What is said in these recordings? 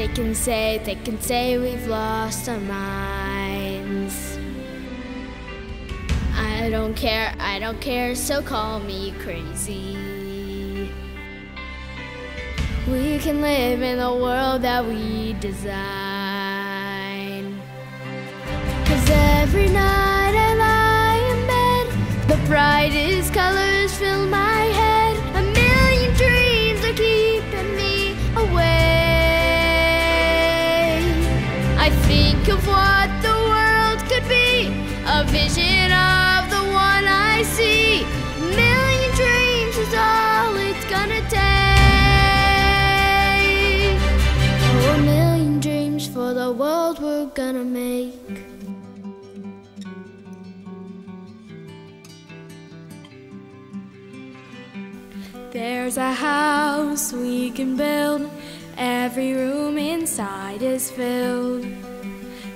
They can say, they can say we've lost our minds. I don't care, I don't care, so call me crazy. We can live in the world that we design. Every night Think of what the world could be, a vision of the one I see. A million dreams is all it's gonna take. Oh, a million dreams for the world we're gonna make. There's a house we can build. Every room inside is filled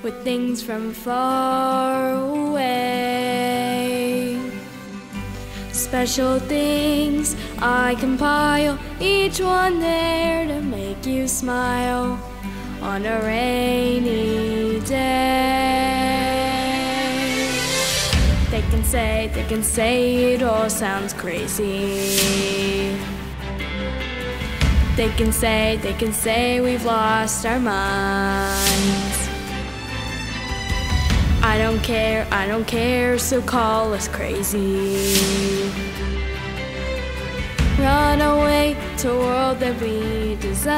with things from far away. Special things I compile, each one there to make you smile on a rainy day. They can say, they can say it all sounds crazy. They can say, they can say we've lost our minds. I don't care, I don't care, so call us crazy. Run away to a world that we design.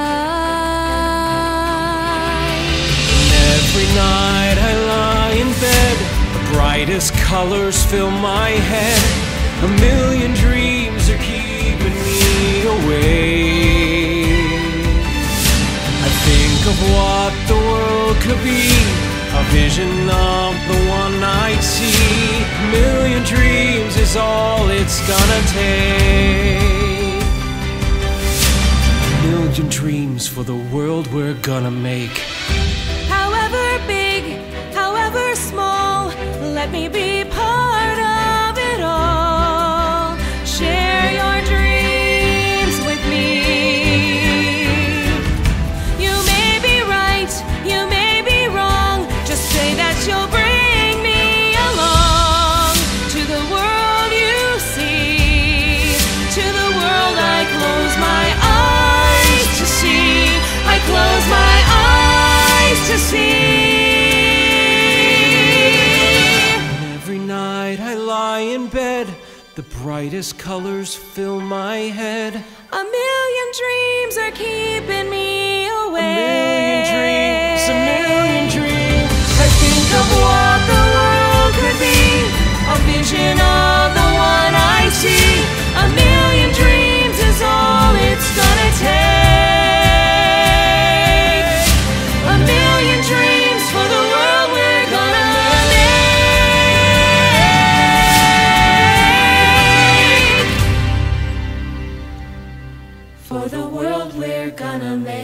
Every night I lie in bed, the brightest colors fill my head. A million dreams are keeping me awake. I think of what the world could be, a vision of the one I see. A million dreams is all it's gonna take. A million dreams for the world we're gonna make. However big, however small, let me be part of you'll bring me along to the world you see, to the world I close my eyes to see. I close my eyes to see. And every night I lie in bed, the brightest colors fill my head. A million dreams are keeping me A for the world we're gonna make.